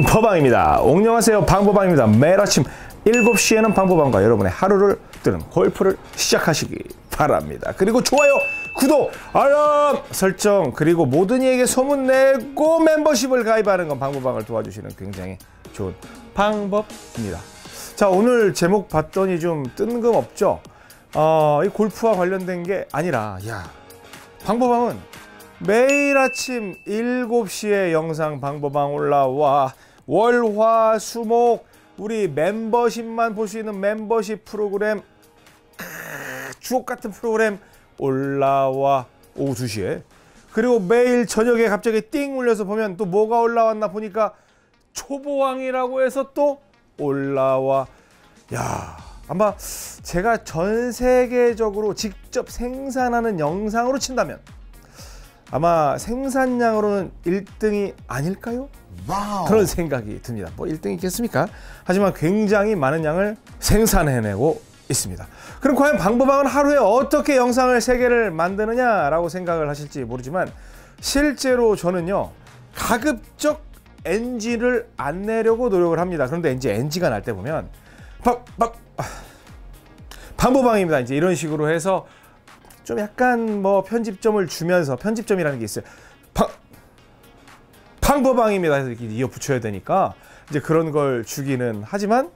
방법방입니다. 옹녕하세요. 방법방입니다. 매일 아침 7시에는 방법방과 여러분의 하루를 뜨는 골프를 시작하시기 바랍니다. 그리고 좋아요, 구독, 알람 설정 그리고 모든 이에게 소문내고 멤버십을 가입하는 건 방법방을 도와주시는 굉장히 좋은 방법입니다. 자 오늘 제목 봤더니 좀 뜬금없죠? 어, 이 골프와 관련된 게 아니라 야 방법방은 매일 아침 7시에 영상 방법방 올라와. 월화수목 우리 멤버십만 볼 수 있는 멤버십 프로그램 주옥 같은 프로그램 올라와. 오후 2시에. 그리고 매일 저녁에 갑자기 띵 울려서 보면 또 뭐가 올라왔나 보니까 초보왕이라고 해서 또 올라와. 야 아마 제가 전 세계적으로 직접 생산하는 영상으로 친다면 아마 생산량으로는 1등이 아닐까요? 와우. 그런 생각이 듭니다. 뭐 1등이 있겠습니까? 하지만 굉장히 많은 양을 생산해내고 있습니다. 그럼 과연 방법방은 하루에 어떻게 영상을 3개를 만드느냐라고 생각을 하실지 모르지만 실제로 저는요 가급적 NG를 안 내려고 노력을 합니다. 그런데 이제 NG가 날 때 보면 박, 박, 아, 방법방입니다. 이제 이런 식으로 해서 좀 약간 뭐 편집점을 주면서 편집점이라는 게 있어요. 방, 방법방입니다. 이렇게 이어 붙여야 되니까 이제 그런 걸 주기는 하지만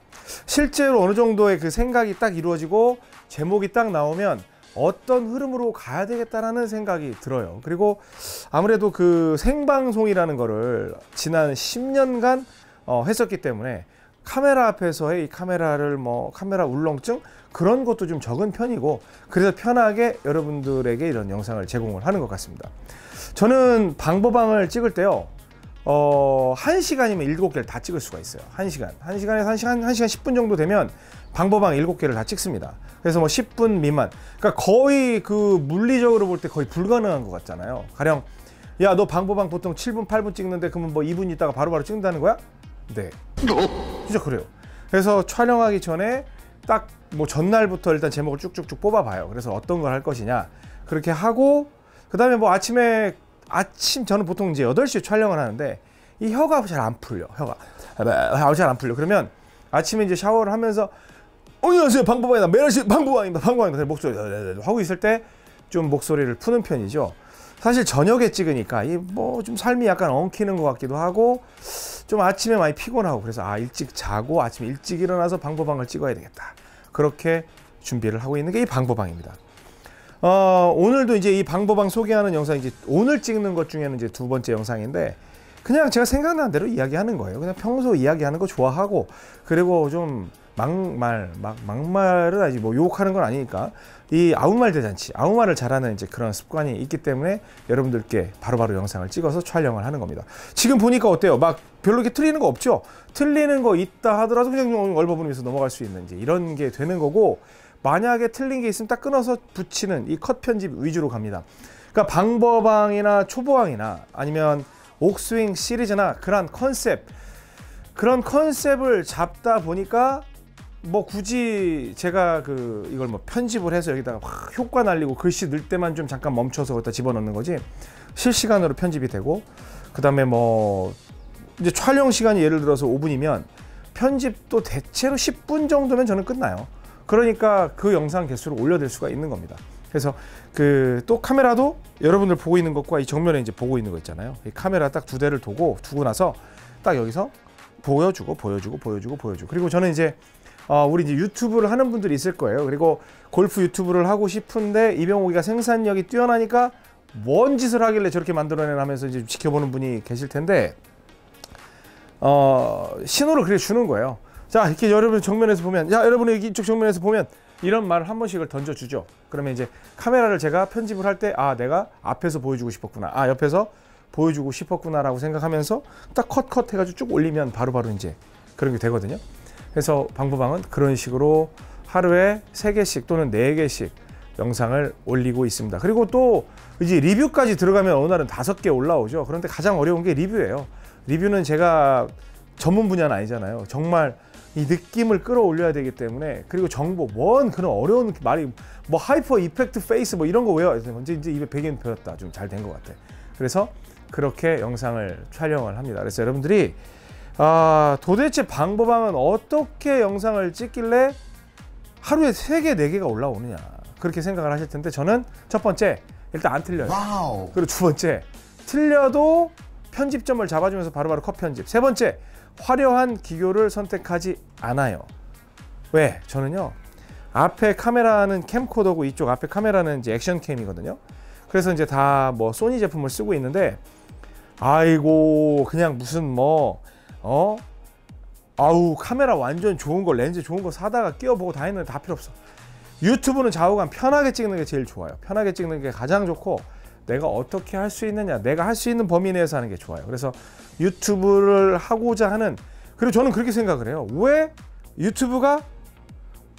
실제로 어느 정도의 그 생각이 딱 이루어지고 제목이 딱 나오면 어떤 흐름으로 가야 되겠다라는 생각이 들어요. 그리고 아무래도 그 생방송이라는 거를 지난 10년간 어, 했었기 때문에 카메라 앞에서의 이 카메라를 뭐 카메라 울렁증 그런 것도 좀 적은 편이고 그래서 편하게 여러분들에게 이런 영상을 제공을 하는 것 같습니다. 저는 방법방을 찍을 때요. 어, 1시간이면 7개를 다 찍을 수가 있어요. 1시간. 1시간에서 1시간, 1시간 10분 정도 되면 방법방 7개를 다 찍습니다. 그래서 뭐 10분 미만. 그러니까 거의 그 물리적으로 볼 때 거의 불가능한 것 같잖아요. 가령 야, 너 방법방 보통 7분, 8분 찍는데 그러면 뭐 2분 있다가 바로바로 바로 찍는다는 거야? 네. 진짜 그래요. 그래서 촬영하기 전에 딱 뭐 전날부터 일단 제목을 쭉쭉쭉 뽑아봐요. 그래서 어떤 걸 할 것이냐. 그렇게 하고 그 다음에 뭐 아침에 아침 저는 보통 이제 8시에 촬영을 하는데 이 혀가 잘 안 풀려. 혀가 잘 안 풀려. 그러면 아침에 이제 샤워를 하면서 어, 안녕하세요 방법왕이다 매일시 방법왕입니다 방법왕입니다 목소리 하고 있을 때 좀 목소리를 푸는 편이죠 사실 저녁에 찍으니까 이 뭐 좀 삶이 약간 엉키는 것 같기도 하고 좀 아침에 많이 피곤하고 그래서 아 일찍 자고 아침에 일찍 일어나서 방법왕을 찍어야 되겠다 그렇게 준비를 하고 있는 게 이 방법왕입니다 어, 오늘도 이제 이 방법왕 소개하는 영상 이제 오늘 찍는 것 중에는 이제 두 번째 영상인데 그냥 제가 생각난 대로 이야기하는 거예요. 그냥 평소 이야기하는 거 좋아하고 그리고 좀 막말 막 막말은 아직 뭐 욕하는 건 아니니까 이 아우말 대잔치 아우말을 잘하는 이제 그런 습관이 있기 때문에 여러분들께 바로바로 바로 영상을 찍어서 촬영을 하는 겁니다. 지금 보니까 어때요? 막 별로 이렇게 틀리는 거 없죠? 틀리는 거 있다 하더라도 그냥 얼버무리면서 넘어갈 수 있는 이제 이런 게 되는 거고 만약에 틀린 게 있으면 딱 끊어서 붙이는 이 컷 편집 위주로 갑니다. 그러니까 방법왕이나 초보왕이나 아니면 옥스윙 시리즈나 그런 컨셉 그런 컨셉을 잡다 보니까 뭐 굳이 제가 그 이걸 뭐 편집을 해서 여기다가 확 효과 날리고 글씨 넣을 때만 좀 잠깐 멈춰서 갖다 집어넣는 거지 실시간으로 편집이 되고 그 다음에 뭐 이제 촬영 시간이 예를 들어서 5분이면 편집도 대체로 10분 정도면 저는 끝나요. 그러니까 그 영상 개수를 올려드릴 수가 있는 겁니다. 그래서 그 또 카메라도 여러분들 보고 있는 것과 이 정면에 이제 보고 있는 거 있잖아요. 이 카메라 딱 두 대를 두고 두고 나서 딱 여기서 보여주고 보여주고 보여주고 보여주고 그리고 저는 이제 어, 우리 이제 유튜브를 하는 분들이 있을 거예요. 그리고 골프 유튜브를 하고 싶은데 이병옥이가 생산력이 뛰어나니까 뭔 짓을 하길래 저렇게 만들어내나 하면서 이제 지켜보는 분이 계실 텐데 어, 신호를 그래 주는 거예요. 자 이렇게 여러분 정면에서 보면 야 여러분이 이쪽 정면에서 보면 이런 말을 한 번씩을 던져주죠. 그러면 이제 카메라를 제가 편집을 할 때 아 내가 앞에서 보여주고 싶었구나. 아 옆에서 보여주고 싶었구나라고 생각하면서 딱 컷컷 해가지고 쭉 올리면 바로바로 바로 이제 그런 게 되거든요. 그래서 방법방은 그런 식으로 하루에 세개씩 또는 네개씩 영상을 올리고 있습니다. 그리고 또 이제 리뷰까지 들어가면 어느 날은 다섯 개 올라오죠. 그런데 가장 어려운 게 리뷰예요. 리뷰는 제가 전문 분야는 아니잖아요. 정말 이 느낌을 끌어올려야 되기 때문에 그리고 정보 뭔 그런 어려운 말이 뭐 하이퍼 이펙트 페이스 뭐 이런 거 외워 언제 이제 입에 베개 배웠다 좀 잘 된 것 같아. 그래서 그렇게 영상을 촬영을 합니다. 그래서 여러분들이 아 도대체 방법왕은 어떻게 영상을 찍길래 하루에 세개네 개가 올라오느냐 그렇게 생각을 하실 텐데 저는 첫 번째 일단 안 틀려요. Wow. 그리고 두 번째 틀려도 편집점을 잡아주면서 바로바로 컷 편집. 세 번째 화려한 기교를 선택하지 않아요. 왜? 저는요 앞에 카메라는 캠코더고 이쪽 앞에 카메라는 이제 action cam이거든요. 그래서 이제 다 뭐 소니 제품을 쓰고 있는데 아이고 그냥 무슨 뭐 어? 아우 카메라 완전 좋은 거 렌즈 좋은 거 사다가 끼워보고 다 했는데 다 필요 없어. 유튜브는 좌우간 편하게 찍는 게 제일 좋아요. 편하게 찍는 게 가장 좋고 내가 어떻게 할 수 있느냐, 내가 할 수 있는 범위 내에서 하는 게 좋아요. 그래서 유튜브를 하고자 하는 그리고 저는 그렇게 생각을 해요. 왜 유튜브가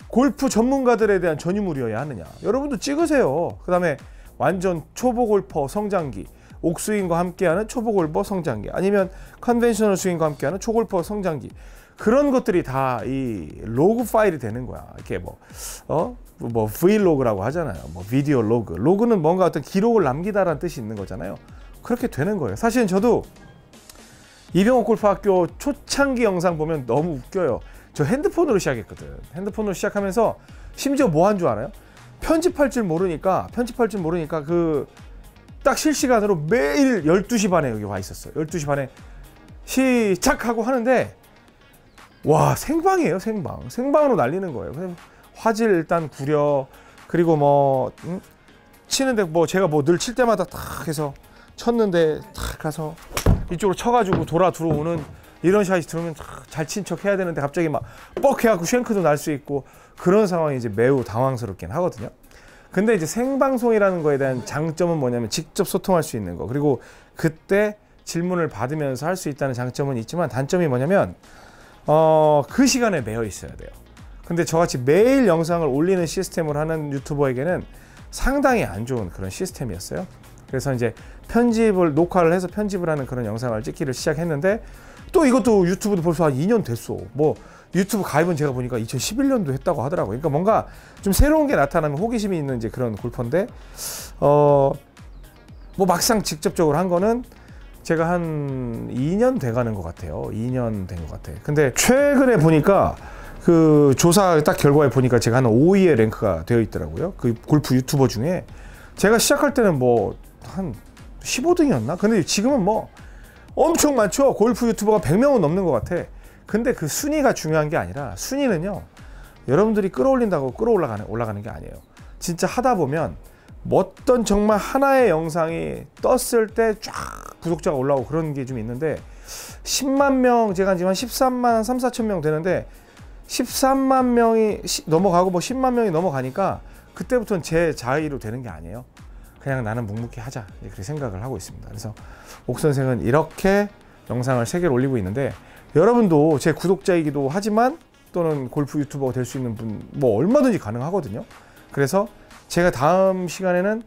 골프 전문가들에 대한 전유물이어야 하느냐? 여러분도 찍으세요. 그 다음에 완전 초보 골퍼 성장기, 옥스윙과 함께하는 초보 골퍼 성장기, 아니면 conventional 스윙과 함께하는 초보 골퍼 성장기. 그런 것들이 다 이 로그 파일이 되는 거야. 이렇게 뭐, 어? 뭐 브이로그라고 하잖아요. 뭐 비디오 log. log는 뭔가 어떤 기록을 남기다라는 뜻이 있는 거잖아요. 그렇게 되는 거예요. 사실은 저도 이병옥 골프학교 초창기 영상 보면 너무 웃겨요. 저 핸드폰으로 시작했거든. 핸드폰으로 시작하면서 심지어 뭐 한 줄 알아요? 편집할 줄 모르니까 편집할 줄 모르니까 그 딱 실시간으로 매일 12시 반에 여기 와 있었어요. 12시 반에 시작하고 하는데 와 생방이에요 생방 생방으로 날리는 거예요 그냥 화질 일단 구려 그리고 뭐 음? 치는데 뭐 제가 뭐 늘 칠 때마다 탁 해서 쳤는데 탁 가서 이쪽으로 쳐가지고 돌아 들어오는 이런 샷이 들어오면 잘 친 척 해야 되는데 갑자기 막 뻑 해갖고 쉔크도 날 수 있고 그런 상황이 이제 매우 당황스럽긴 하거든요. 근데 이제 생방송이라는 거에 대한 장점은 뭐냐면 직접 소통할 수 있는 거 그리고 그때 질문을 받으면서 할 수 있다는 장점은 있지만 단점이 뭐냐면 어, 그 시간에 매여 있어야 돼요. 근데 저같이 매일 영상을 올리는 시스템을 하는 유튜버에게는 상당히 안 좋은 그런 시스템이었어요. 그래서 이제 편집을 녹화를 해서 편집을 하는 그런 영상을 찍기를 시작했는데 또 이것도 유튜브도 벌써 한 2년 됐어. 뭐 유튜브 가입은 제가 보니까 2011년도 했다고 하더라고요. 그러니까 뭔가 좀 새로운 게 나타나면 호기심이 있는 이제 그런 골퍼인데 어 뭐 막상 직접적으로 한 거는 제가 한 2년 돼 가는 것 같아요. 2년 된 것 같아요. 근데 최근에 보니까 그 조사 딱 결과에 보니까 제가 한 5위에 랭크가 되어 있더라고요. 그 골프 유튜버 중에 제가 시작할 때는 뭐 한 15등이었나? 근데 지금은 뭐 엄청 많죠. 골프 유튜버가 100명은 넘는 것 같아. 근데 그 순위가 중요한 게 아니라 순위는요. 여러분들이 끌어올린다고 끌어올라가는 올라가는 게 아니에요. 진짜 하다 보면 어떤 정말 하나의 영상이 떴을 때 쫙 구독자가 올라오고 그런 게 좀 있는데 10만 명 제가 지금 한 13만 3, 4천 명 되는데 13만 명이 시, 넘어가고 뭐 10만 명이 넘어가니까 그때부터는 제 자의로 되는 게 아니에요. 그냥 나는 묵묵히 하자 그렇게 생각을 하고 있습니다. 그래서 옥 선생은 이렇게 영상을 세 개를 올리고 있는데 여러분도 제 구독자이기도 하지만 또는 골프 유튜버가 될 수 있는 분 뭐 얼마든지 가능하거든요. 그래서 제가 다음 시간에는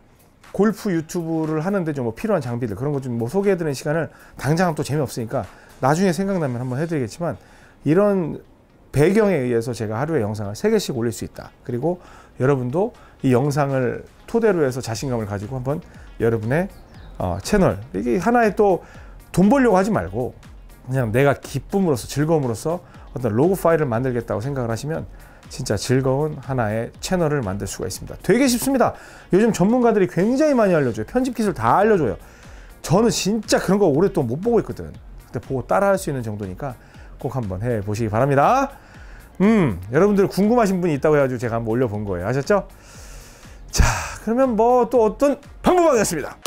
골프 유튜브를 하는데 좀 뭐 필요한 장비들 그런 거좀뭐 소개해드리는 시간을 당장 또 재미없으니까 나중에 생각나면 한번 해드리겠지만 이런 배경에 의해서 제가 하루에 영상을 세개씩 올릴 수 있다. 그리고 여러분도 이 영상을 토대로 해서 자신감을 가지고 한번 여러분의 어, 채널 이게 하나의 또 돈 벌려고 하지 말고 그냥 내가 기쁨으로써 즐거움으로써 어떤 로그 파일을 만들겠다고 생각을 하시면 진짜 즐거운 하나의 채널을 만들 수가 있습니다. 되게 쉽습니다. 요즘 전문가들이 굉장히 많이 알려줘요. 편집 기술 다 알려줘요. 저는 진짜 그런 거 오랫동안 못 보고 있거든. 근데 보고 따라할 수 있는 정도니까 꼭 한번 해 보시기 바랍니다. 음, 여러분들 궁금하신 분이 있다고 해가지고 제가 한번 올려본 거예요. 아셨죠? 자, 그러면 뭐 또 어떤 방법하겠습니다.